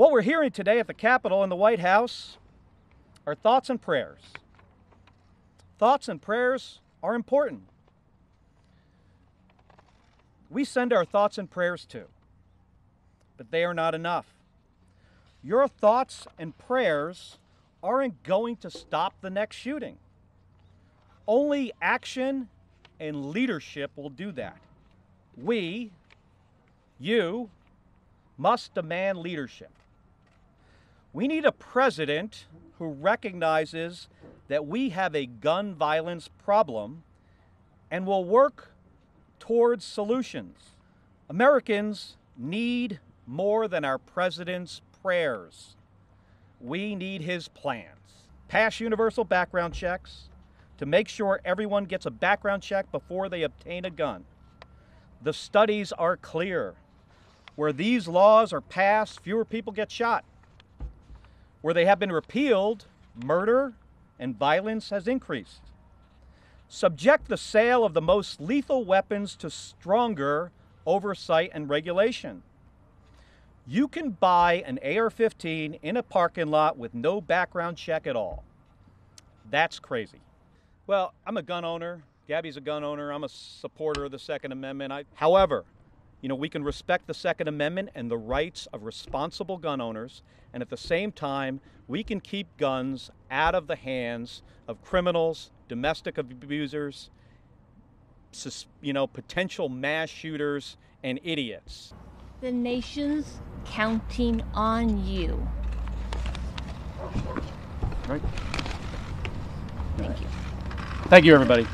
What we're hearing today at the Capitol and the White House are thoughts and prayers. Thoughts and prayers are important. We send our thoughts and prayers too, but they are not enough. Your thoughts and prayers aren't going to stop the next shooting. Only action and leadership will do that. We, you, must demand leadership. We need a president who recognizes that we have a gun violence problem and will work towards solutions. Americans need more than our president's prayers. We need his plans. Pass universal background checks to make sure everyone gets a background check before they obtain a gun. The studies are clear. Where these laws are passed, fewer people get shot. Where they have been repealed, murder and violence has increased. Subject the sale of the most lethal weapons to stronger oversight and regulation. You can buy an AR 15 in a parking lot with no background check at all. That's crazy. Well, I'm a gun owner. Gabby's a gun owner. I'm a supporter of the Second Amendment. I, however, you know, we can respect the Second Amendment and the rights of responsible gun owners, and at the same time, we can keep guns out of the hands of criminals, domestic abusers, you know, potential mass shooters, and idiots. The nation's counting on you. Right. Thank you. Thank you, everybody.